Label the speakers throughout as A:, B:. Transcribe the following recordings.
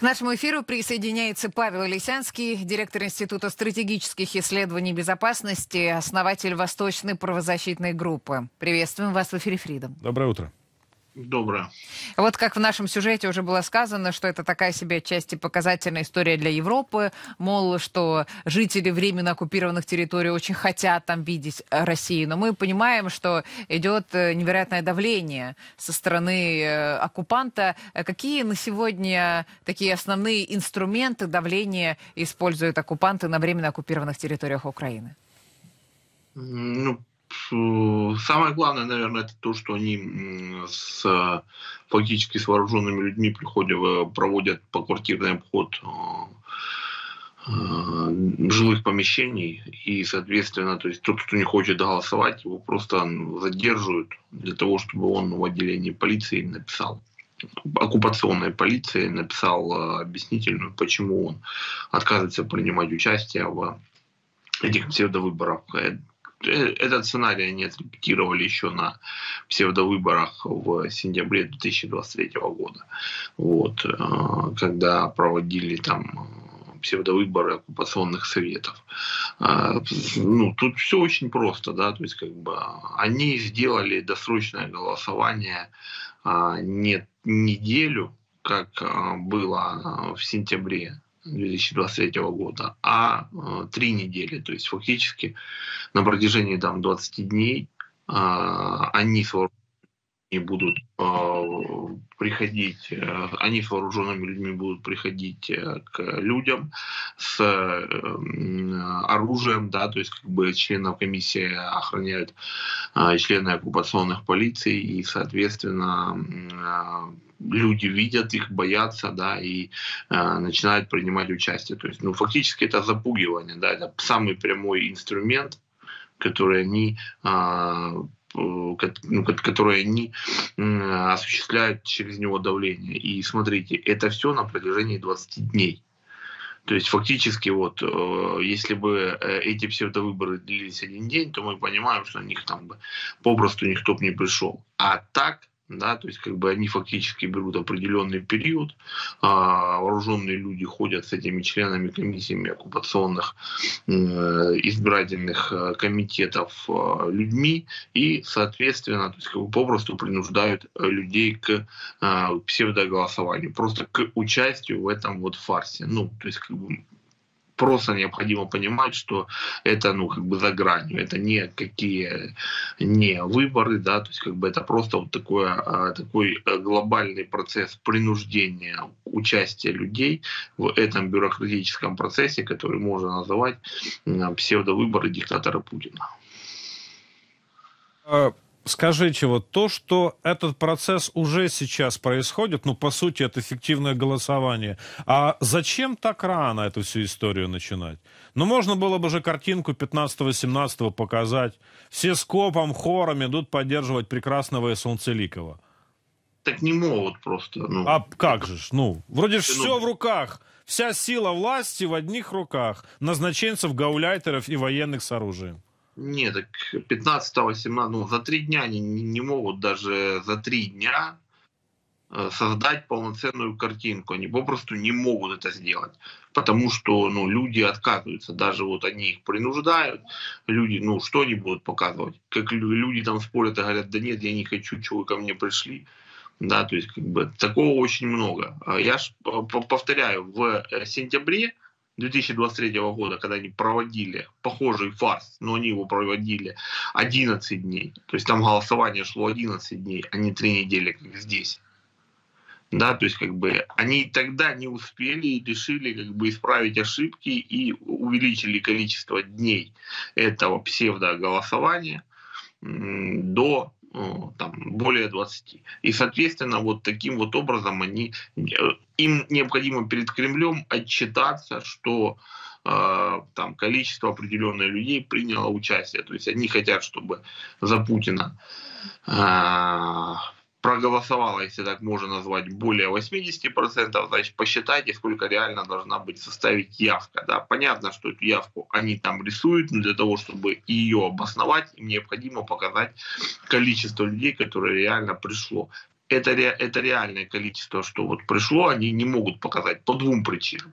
A: К нашему эфиру присоединяется Павел Лисянский, директор Института стратегических исследований безопасности, основатель Восточной правозащитной группы. Приветствуем вас в эфире Фридом.
B: Доброе утро.
C: Доброе.
A: Вот как в нашем сюжете уже было сказано, что это такая себе отчасти показательная история для Европы, мол, что жители временно оккупированных территорий очень хотят там видеть Россию, но мы понимаем, что идет э, невероятное давление со стороны э, оккупанта. Какие на сегодня такие основные инструменты давления используют оккупанты на временно оккупированных территориях Украины?
C: Ну, самое главное, наверное, это то, что они с фактически с вооруженными людьми приходят, э, проводят поквартирный обход э, э, жилых помещений и, соответственно, то есть тот, кто не хочет голосовать, его просто задерживают для того, чтобы он в отделении полиции написал оккупационной полиции написал объяснительную, почему он отказывается принимать участие в этих псевдовыборах. Э, этот сценарий они отрепетировали еще на псевдовыборах в сентябре 2023 года. Вот, э, когда проводили там э, псевдовыборы оккупационных советов. Ну, тут все очень просто, да, то есть как бы они сделали досрочное голосование не неделю, как было в сентябре 2023 года, а э, три недели. То есть фактически на протяжении там, 20 дней э, они с будут э, приходить, они с вооруженными людьми будут приходить к людям с оружием, да, то есть как бы членов комиссии охраняют члены оккупационных полиций и, соответственно, люди видят их, боятся, да, и э, начинают принимать участие. То есть, ну, фактически это запугивание, да, это самый прямой инструмент, который они э, ну, которые они осуществляют через него давление. И смотрите, это все на протяжении 20 дней. То есть фактически вот, э, если бы э, эти псевдовыборы длились один день, то мы понимаем, что на них там бы попросту никто бы не пришел. А так да, то есть как бы они фактически берут определенный период, а, вооруженные люди ходят с этими членами комиссиями оккупационных э, избирательных э, комитетов э, людьми и, соответственно, то есть как бы попросту принуждают людей к псевдоголосованию, просто к участию в этом вот фарсе. Ну, то есть как бы просто необходимо понимать, что это, ну, как бы за гранью, это не какие, не выборы, да, то есть как бы это просто вот такое, а, такой э, глобальный процесс принуждения участия людей в этом бюрократическом процессе, который можно называть псевдовыборы диктатора Путина.
B: Скажите, вот то, что этот процесс уже сейчас происходит, ну, по сути, это фиктивное голосование, а зачем так рано эту всю историю начинать? Ну, можно было бы же картинку 15-17 показать. Все скопом, хором идут поддерживать прекрасного и Солнцеликова.
C: Так не могут просто.
B: Ну. А как же Ну, вроде ну, все в руках. Вся сила власти в одних руках. Назначенцев, гауляйтеров и военных с оружием.
C: Нет, так 15-17, ну, за три дня они не могут даже за три дня э, создать полноценную картинку. Они попросту не могут это сделать. Потому что ну, люди отказываются. Даже вот они их принуждают. Люди, ну, что они будут показывать? Как люди там спорят и говорят, да нет, я не хочу, чего вы ко мне пришли. Да, то есть как бы такого очень много. А я ж повторяю, в э, сентябре 2023 года, когда они проводили похожий фарс, но они его проводили 11 дней. То есть там голосование шло 11 дней, а не 3 недели, как здесь. Да, то есть как бы они тогда не успели и решили как бы исправить ошибки и увеличили количество дней этого псевдоголосования до там, более 20. И, соответственно, вот таким вот образом они, э, им необходимо перед Кремлем отчитаться, что э, там количество определенных людей приняло участие. То есть они хотят, чтобы за Путина э, проголосовало, если так можно назвать, более 80%, значит, посчитайте, сколько реально должна быть составить явка. Да? Понятно, что эту явку они там рисуют, но для того, чтобы ее обосновать, им необходимо показать количество людей, которое реально пришло. Это, это реальное количество, что вот пришло, они не могут показать по двум причинам.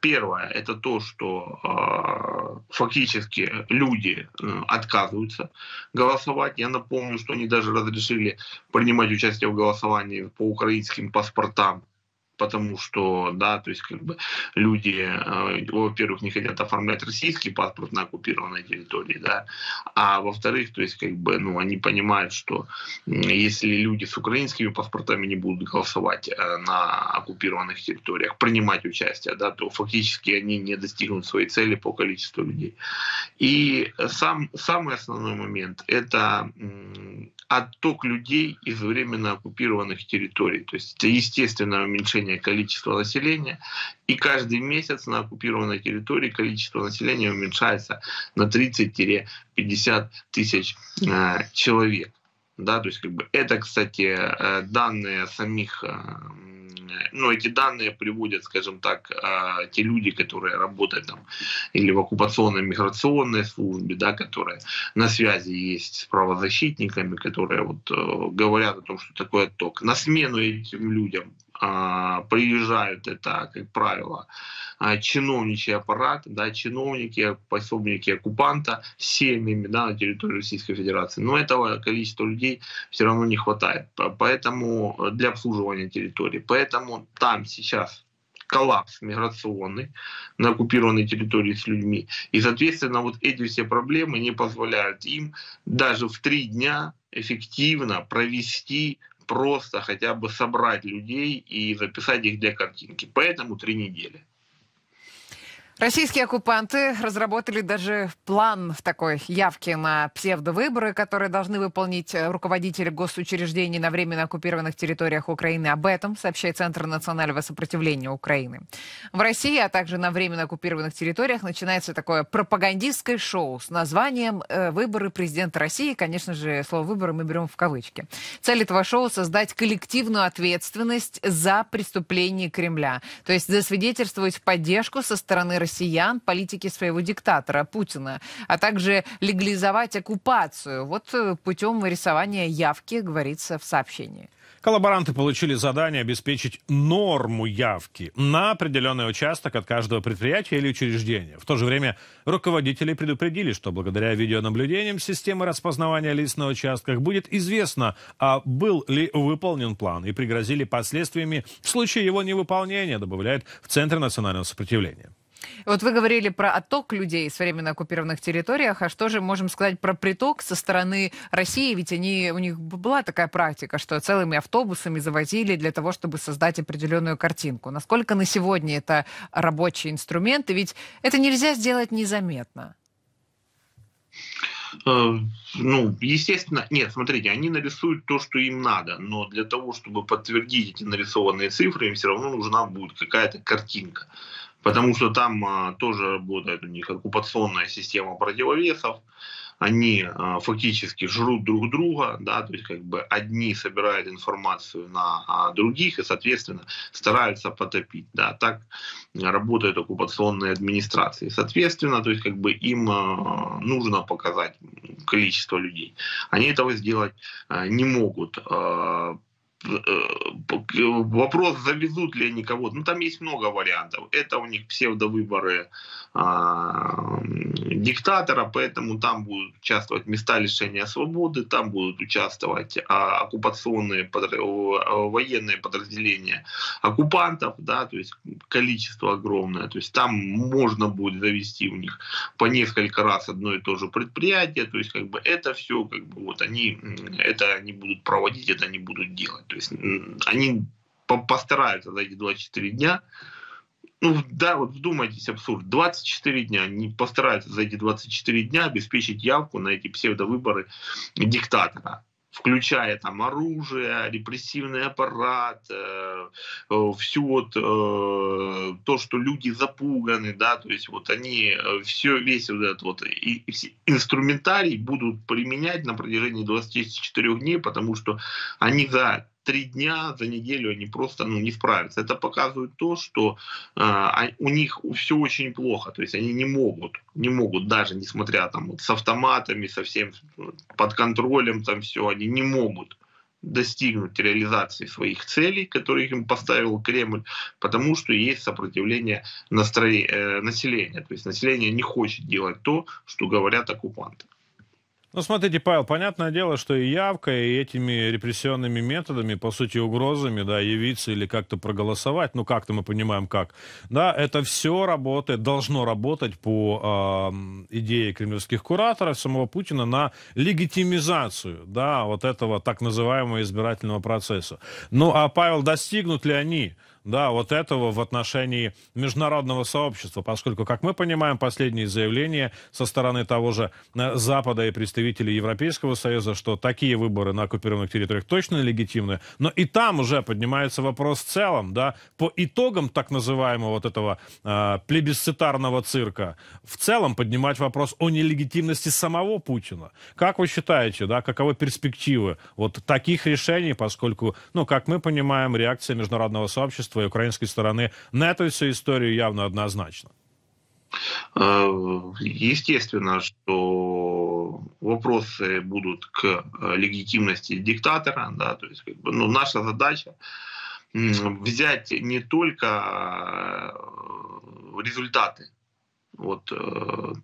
C: Первое, это то, что э, фактически люди э, отказываются голосовать. Я напомню, что они даже разрешили принимать участие в голосовании по украинским паспортам потому что, да, то есть как бы люди, э, во-первых, не хотят оформлять российский паспорт на оккупированной территории, да, а во-вторых, то есть как бы, ну, они понимают, что если люди с украинскими паспортами не будут голосовать э, на оккупированных территориях, принимать участие, да, то фактически они не достигнут своей цели по количеству людей. И сам, самый основной момент – это отток людей из временно оккупированных территорий. То есть это естественное уменьшение количества населения. И каждый месяц на оккупированной территории количество населения уменьшается на 30-50 тысяч э, человек. Да, то есть как бы это, кстати, э, данные самих э, ну, эти данные приводят, скажем так, те люди, которые работают там или в оккупационной миграционной службе, да, которые на связи есть с правозащитниками, которые вот говорят о том, что такое отток. На смену этим людям приезжают это, как правило, а, чиновничий аппарат, да, чиновники, пособники оккупанта семьями да, на территории Российской Федерации. Но этого количества людей все равно не хватает. Поэтому э, для обслуживания территории. Поэтому там сейчас коллапс миграционный на оккупированной территории с людьми. И, соответственно, вот эти все проблемы не позволяют им даже в три дня эффективно провести просто хотя бы собрать людей и записать их для картинки. Поэтому три недели.
A: Российские оккупанты разработали даже план в такой явки на псевдовыборы, которые должны выполнить э, руководители госучреждений на временно оккупированных территориях Украины. Об этом сообщает Центр национального сопротивления Украины. В России, а также на временно оккупированных территориях начинается такое пропагандистское шоу с названием э, «Выборы президента России». Конечно же, слово «выборы» мы берем в кавычки. Цель этого шоу — создать коллективную ответственность за преступление Кремля, то есть засвидетельствовать поддержку со стороны россиян политики своего диктатора Путина, а также легализовать оккупацию. Вот э, путем рисования явки, говорится в сообщении.
B: Коллаборанты получили задание обеспечить норму явки на определенный участок от каждого предприятия или учреждения. В то же время руководители предупредили, что благодаря видеонаблюдениям системы распознавания лиц на участках будет известно, а был ли выполнен план, и пригрозили последствиями в случае его невыполнения, добавляет в Центре национального сопротивления.
A: Вот вы говорили про отток людей с временно оккупированных территориях, а что же можем сказать про приток со стороны России? Ведь они, у них была такая практика, что целыми автобусами завозили для того, чтобы создать определенную картинку. Насколько на сегодня это рабочий инструмент? И ведь это нельзя сделать незаметно.
C: Э, ну, естественно, нет, смотрите, они нарисуют то, что им надо, но для того, чтобы подтвердить эти нарисованные цифры, им все равно нужна будет какая-то картинка потому что там а, тоже работает у них оккупационная система противовесов, они а, фактически жрут друг друга, да, то есть как бы одни собирают информацию на а, других и, соответственно, стараются потопить, да, так работают оккупационные администрации. Соответственно, то есть как бы им а, нужно показать количество людей. Они этого сделать а, не могут. А, вопрос, завезут ли они кого-то. Ну, там есть много вариантов. Это у них псевдовыборы а, диктатора, поэтому там будут участвовать места лишения свободы, там будут участвовать а, оккупационные, под, военные подразделения оккупантов, да, то есть количество огромное. То есть там можно будет завести у них по несколько раз одно и то же предприятие, то есть как бы это все, как бы вот они это они будут проводить, это они будут делать. То есть они постараются за эти 24 дня ну да, вот вдумайтесь, абсурд. 24 дня. Они постараются за эти 24 дня обеспечить явку на эти псевдовыборы диктатора включая там оружие, репрессивный аппарат, э, э, все вот э, то, что люди запуганы, да, то есть вот они э, все, весь вот этот вот и, и инструментарий будут применять на протяжении 24 дней, потому что они за три дня за неделю они просто ну, не справятся. Это показывает то, что э, у них все очень плохо. То есть они не могут, не могут даже несмотря там вот, с автоматами, со всем под контролем там все, они не могут достигнуть реализации своих целей, которые им поставил Кремль, потому что есть сопротивление настроения, э, населения. То есть население не хочет делать то, что говорят оккупанты.
B: Ну, смотрите, Павел, понятное дело, что и явка, и этими репрессионными методами, по сути, угрозами, да, явиться или как-то проголосовать, ну, как-то мы понимаем, как, да, это все работает, должно работать по э, идее кремлевских кураторов, самого Путина, на легитимизацию, да, вот этого так называемого избирательного процесса. Ну, а, Павел, достигнут ли они да, вот этого в отношении международного сообщества, поскольку, как мы понимаем, последние заявления со стороны того же э, Запада и представителей Европейского Союза, что такие выборы на оккупированных территориях точно легитимны, но и там уже поднимается вопрос в целом, да, по итогам так называемого вот этого э, плебисцитарного цирка, в целом поднимать вопрос о нелегитимности самого Путина. Как вы считаете, да, каковы перспективы вот таких решений, поскольку, ну, как мы понимаем, реакция международного сообщества руководства и украинской стороны на эту всю историю явно однозначно?
C: Э, естественно, что вопросы будут к э, легитимности диктатора, да, то есть как бы, ну, наша задача взять не только э, результаты вот,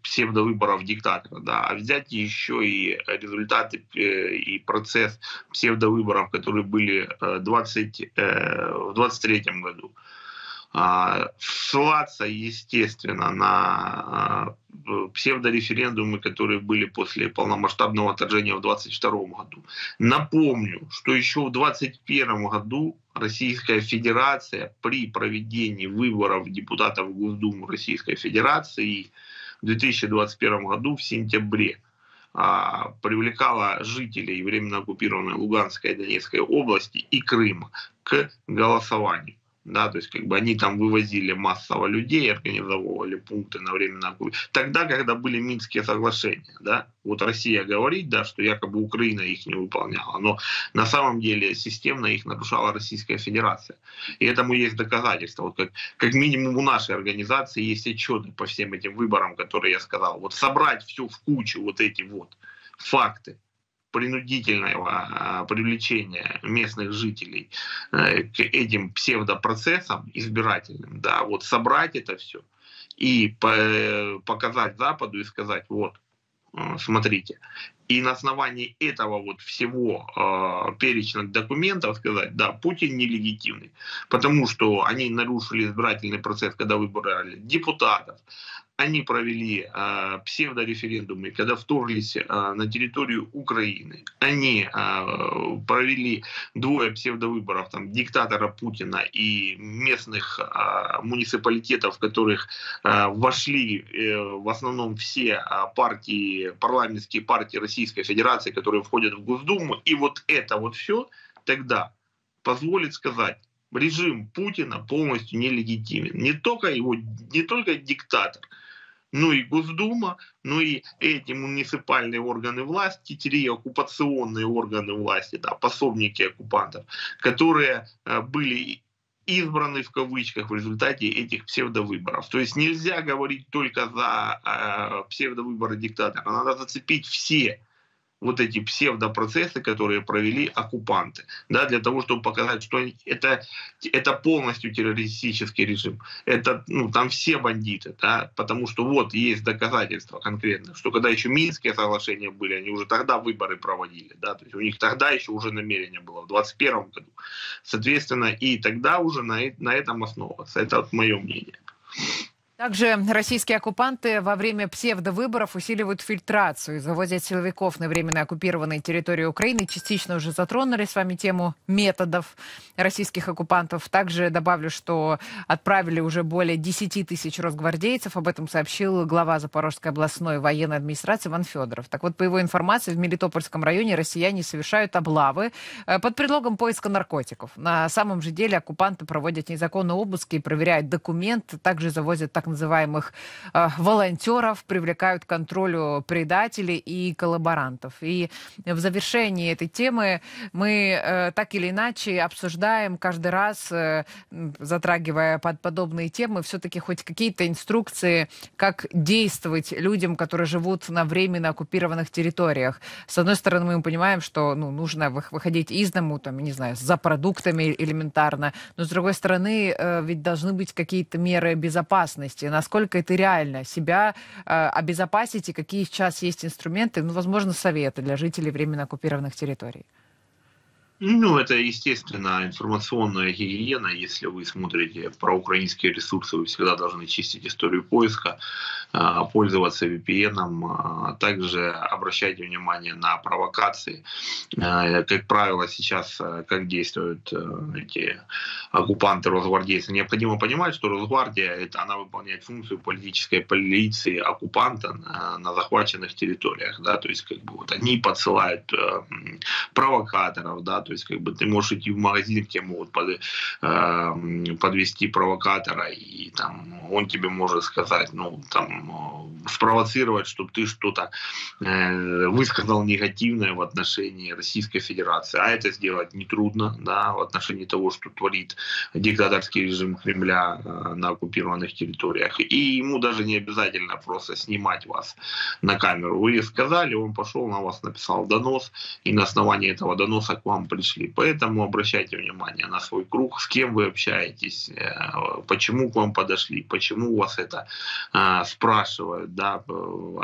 C: псевдовыборов диктатора, да, а взять еще и результаты и процесс псевдовыборов, которые были 20, в 23 году. А, ссылаться, естественно, на а, псевдореферендумы, которые были после полномасштабного отторжения в 22 году. Напомню, что еще в 21 году Российская Федерация при проведении выборов депутатов в Госдуму Российской Федерации в 2021 году в сентябре а, привлекала жителей временно оккупированной Луганской и Донецкой области и Крыма к голосованию да, то есть как бы они там вывозили массово людей, организовывали пункты на временно Тогда, когда были Минские соглашения, да, вот Россия говорит, да, что якобы Украина их не выполняла, но на самом деле системно их нарушала Российская Федерация. И этому есть доказательства. Вот как, как минимум у нашей организации есть отчеты по всем этим выборам, которые я сказал. Вот собрать все в кучу, вот эти вот факты, принудительного а, привлечения местных жителей э, к этим псевдопроцессам избирательным, да, вот собрать это все и показать Западу и сказать, вот, э, смотрите. И на основании этого вот всего э, перечня документов сказать, да, Путин нелегитимный, потому что они нарушили избирательный процесс, когда выбирали депутатов, они провели э, псевдореферендумы, когда вторглись э, на территорию Украины. Они э, провели двое псевдовыборов, там, диктатора Путина и местных э, муниципалитетов, в которых э, вошли э, в основном все э, партии, парламентские партии Российской Федерации, которые входят в Госдуму. И вот это вот все тогда позволит сказать, режим Путина полностью нелегитимен. Не только его, не только диктатор, ну и Госдума, ну и эти муниципальные органы власти, три оккупационные органы власти, да, пособники оккупантов, которые э, были избраны в кавычках в результате этих псевдовыборов. То есть нельзя говорить только за э, псевдовыборы диктатора, надо зацепить все вот эти псевдопроцессы, которые провели оккупанты, да, для того, чтобы показать, что это, это полностью террористический режим. Это, ну, там все бандиты, да, потому что вот есть доказательства конкретно, что когда еще Минские соглашения были, они уже тогда выборы проводили, да, то есть у них тогда еще уже намерение было в 21 году. Соответственно, и тогда уже на, на этом основываться. Это вот мое мнение.
A: Также российские оккупанты во время псевдовыборов усиливают фильтрацию, завозят силовиков на временно оккупированные территории Украины. Частично уже затронули с вами тему методов российских оккупантов. Также добавлю, что отправили уже более 10 тысяч росгвардейцев. Об этом сообщил глава Запорожской областной военной администрации Иван Федоров. Так вот, по его информации, в Мелитопольском районе россияне совершают облавы э, под предлогом поиска наркотиков. На самом же деле оккупанты проводят незаконные обыски и проверяют документы, также завозят так называемых э, волонтеров, привлекают к контролю предателей и коллаборантов. И в завершении этой темы мы э, так или иначе обсуждаем каждый раз, э, затрагивая под подобные темы, все-таки хоть какие-то инструкции, как действовать людям, которые живут на временно оккупированных территориях. С одной стороны, мы понимаем, что ну, нужно выходить из дому, там, не знаю, за продуктами элементарно, но с другой стороны, э, ведь должны быть какие-то меры безопасности. Насколько это реально? Себя э, обезопасить и какие сейчас есть инструменты, ну, возможно, советы для жителей временно оккупированных территорий?
C: Ну, это, естественно, информационная гигиена. Если вы смотрите про украинские ресурсы, вы всегда должны чистить историю поиска, пользоваться VPN, а также обращайте внимание на провокации. А, как правило, сейчас как действуют эти оккупанты, росгвардейцы. Необходимо понимать, что Росгвардия, она выполняет функцию политической полиции оккупанта на, захваченных территориях. Да? То есть как бы вот они подсылают провокаторов, да, то есть, как бы ты можешь идти в магазин, тебе могут под, э, подвести провокатора, и там он тебе может сказать, ну, там, спровоцировать, чтобы ты что-то э, высказал негативное в отношении Российской Федерации. А это сделать нетрудно, да, в отношении того, что творит диктаторский режим Кремля э, на оккупированных территориях. И ему даже не обязательно просто снимать вас на камеру. Вы сказали, он пошел на вас, написал донос, и на основании этого доноса к вам пришли. Поэтому обращайте внимание на свой круг, с кем вы общаетесь, э, почему к вам подошли, почему у вас это э, спрашивают, да,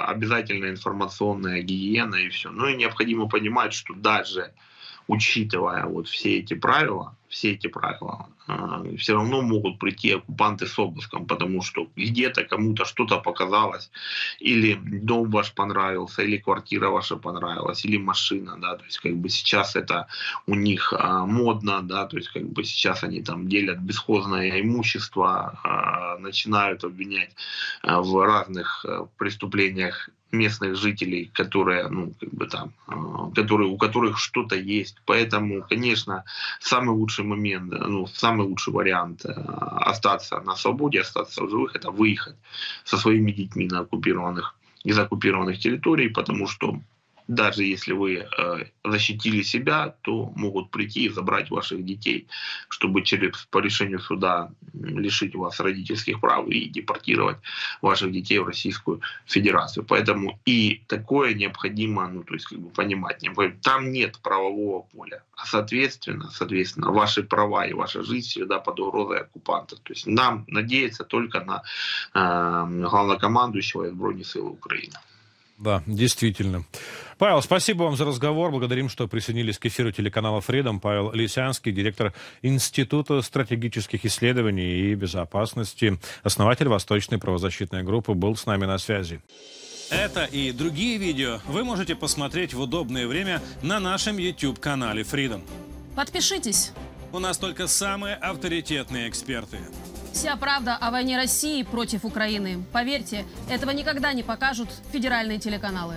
C: обязательно информационная гигиена и все. Ну и необходимо понимать, что даже учитывая вот все эти правила, все эти правила, э, все равно могут прийти оккупанты с обыском, потому что где-то кому-то что-то показалось, или дом ваш понравился, или квартира ваша понравилась, или машина, да, то есть как бы сейчас это у них а, модно, да, то есть как бы сейчас они там делят бесхозное имущество, а, начинают обвинять а, в разных а, преступлениях местных жителей, которые, ну, как бы там, которые, у которых что-то есть. Поэтому, конечно, самый лучший лучший момент, ну, самый лучший вариант э, остаться на свободе, остаться в живых, это выехать со своими детьми на оккупированных, из оккупированных территорий, потому что даже если вы э, защитили себя, то могут прийти и забрать ваших детей, чтобы через, по решению суда лишить вас родительских прав и депортировать ваших детей в Российскую Федерацию. Поэтому и такое необходимо, ну, то есть, как бы понимать, там нет правового поля, а соответственно, соответственно, ваши права и ваша жизнь всегда под угрозой оккупанта. То есть нам надеяться только на э, главнокомандующего и Збройные силы Украины.
B: Да, действительно. Павел, спасибо вам за разговор. Благодарим, что присоединились к эфиру телеканала Freedom. Павел Лисянский, директор Института стратегических исследований и безопасности, основатель Восточной правозащитной группы, был с нами на связи.
D: Это и другие видео вы можете посмотреть в удобное время на нашем YouTube-канале Freedom.
E: Подпишитесь.
D: У нас только самые авторитетные эксперты.
E: Вся правда о войне России против Украины. Поверьте, этого никогда не покажут федеральные телеканалы.